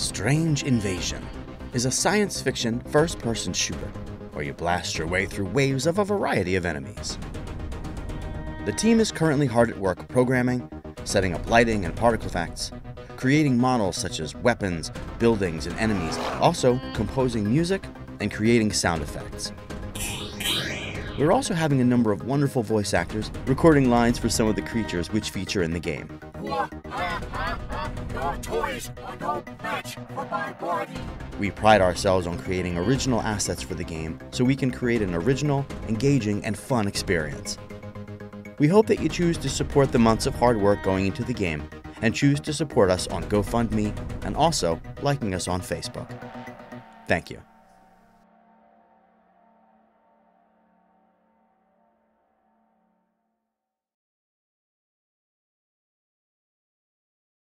Strange Invasion is a science fiction first person shooter where you blast your way through waves of a variety of enemies. The team is currently hard at work programming, setting up lighting and particle effects, creating models such as weapons, buildings, and enemies, also composing music and creating sound effects. We're also having a number of wonderful voice actors recording lines for some of the creatures which feature in the game. Toys match for my body. We pride ourselves on creating original assets for the game so we can create an original, engaging, and fun experience. We hope that you choose to support the months of hard work going into the game and choose to support us on GoFundMe and also liking us on Facebook. Thank you.